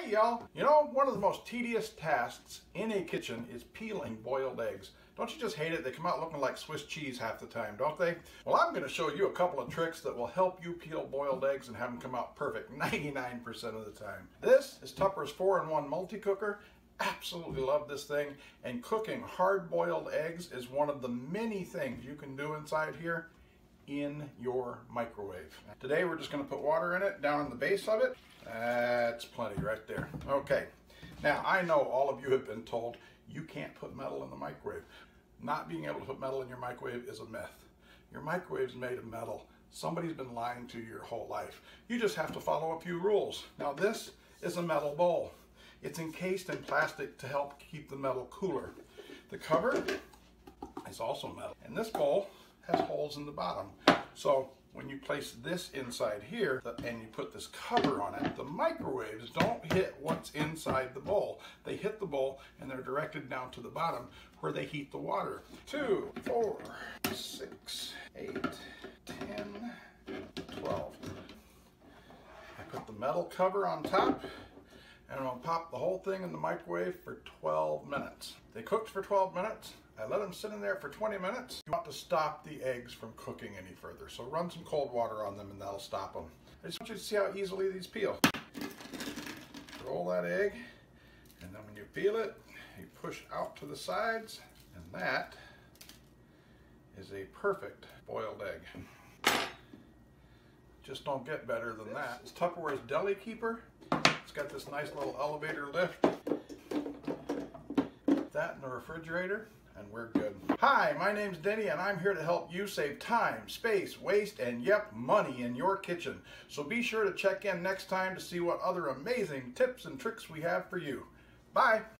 Hey y'all! You know, one of the most tedious tasks in a kitchen is peeling boiled eggs. Don't you just hate it? They come out looking like Swiss cheese half the time, don't they? Well, I'm going to show you a couple of tricks that will help you peel boiled eggs and have them come out perfect 99% of the time. This is Tupper's 4-in-1 multi-cooker. Absolutely love this thing. And cooking hard-boiled eggs is one of the many things you can do inside here in your microwave. Today we're just going to put water in it down in the base of it. That's plenty right there. Okay. Now I know all of you have been told you can't put metal in the microwave. Not being able to put metal in your microwave is a myth. Your microwave is made of metal. Somebody's been lying to you your whole life. You just have to follow a few rules. Now this is a metal bowl. It's encased in plastic to help keep the metal cooler. The cover is also metal. And this bowl has holes in the bottom. So when you place this inside here and you put this cover on it, the microwaves don't hit what's inside the bowl. They hit the bowl and they're directed down to the bottom where they heat the water. Two, four, six, eight, ten, twelve. I put the metal cover on top and I'm gonna pop the whole thing in the microwave for 12 minutes. They cooked for 12 minutes. I let them sit in there for 20 minutes. You want to stop the eggs from cooking any further. So run some cold water on them and that'll stop them. I just want you to see how easily these peel. Roll that egg and then when you peel it, you push out to the sides and that is a perfect boiled egg. Just don't get better than that. It's Tupperware's Deli Keeper. It's got this nice little elevator lift. That in the refrigerator and we're good. Hi, my name's Denny and I'm here to help you save time, space, waste, and yep, money in your kitchen. So be sure to check in next time to see what other amazing tips and tricks we have for you. Bye!